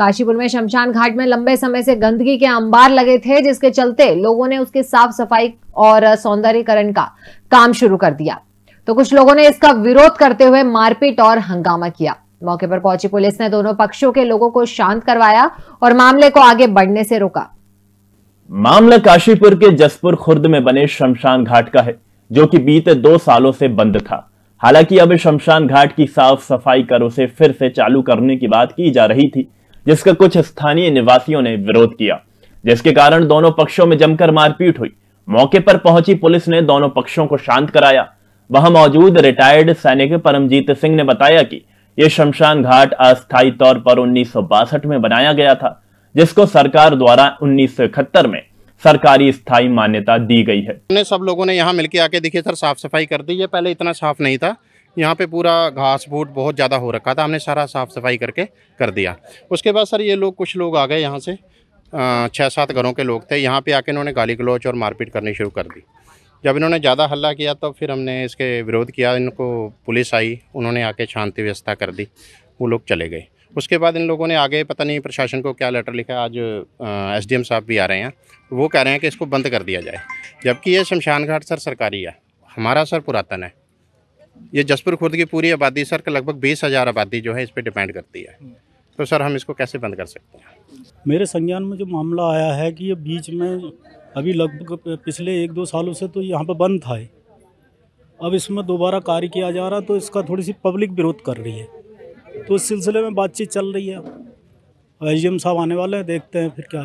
काशीपुर में शमशान घाट में लंबे समय से गंदगी के अंबार लगे थे, जिसके चलते लोगों ने उसकी साफ़ सफ़ाई और सौंदर्यकरण का काम शुरू कर दिया। तो कुछ लोगों ने इसका विरोध करते हुए मारपीट और हंगामा किया। मौके पर पहुँची पुलिस ने दोनों पक्षों के लोगों को शांत करवाया और मामले को आगे बढ़ने से रोका। मामला काशीपुर के जसपुर खुर्द में बने शमशान घाट का है, जो कि बीते दो सालों से बंद था। हालाँकि अब शमशान घाट की साफ़ सफ़ाई कर उसे फिर से चालू करने की बात की जा रही थी जिसका कुछ स्थानीय निवासियों ने विरोध किया, जिसके कारण दोनों पक्षों में जमकर मारपीट हुई। मौके पर पहुँची पुलिस ने दोनों पक्षों को शांत कराया। वहाँ मौजूद रिटायर्ड सैनिक परमजीत सिंह ने बताया कि यह शमशान घाट अस्थायी तौर पर उन्नीस सौ बासठ में बनाया गया था, जिसको सरकार द्वारा उन्नीस में सरकारी स्थायी मान्यता दी गई है। सब लोगों ने यहाँ मिलकर आके देखिए, सर, साफ़ सफ़ाई कर दी। है पहले इतना साफ़ नहीं था। यहाँ पे पूरा घास फूट बहुत ज़्यादा हो रखा था, हमने सारा साफ़ सफ़ाई करके कर दिया। उसके बाद सर ये लोग, कुछ लोग आ गए यहाँ से। छः सात घरों के लोग थे, यहाँ पे आके इन्होंने गाली गलोच और मारपीट करनी शुरू कर दी। जब इन्होंने ज़्यादा हल्ला किया तो फिर हमने इसके विरोध किया, इनको पुलिस आई, उन्होंने आके शांति व्यवस्था कर दी, वो लोग चले गए। उसके बाद इन लोगों ने आगे पता नहीं प्रशासन को क्या लेटर लिखा, आज एसडीएम साहब भी आ रहे हैं। वो कह रहे हैं कि इसको बंद कर दिया जाए, जबकि ये शमशान घाट सर सरकारी है, हमारा सर पुरातन है। ये जसपुर खुर्द की पूरी आबादी, सर, का लगभग बीस हज़ार आबादी जो है इस पर डिपेंड करती है। तो सर, हम इसको कैसे बंद कर सकते हैं? मेरे संज्ञान में जो मामला आया है कि ये बीच में अभी लगभग पिछले एक दो सालों से तो यहाँ पर बंद था अब इसमें दोबारा कार्य किया जा रहा तो इसका थोड़ी सी पब्लिक विरोध कर रही है। तो इस सिलसिले में बातचीत चल रही है। एस साहब आने वाले हैं, देखते हैं फिर क्या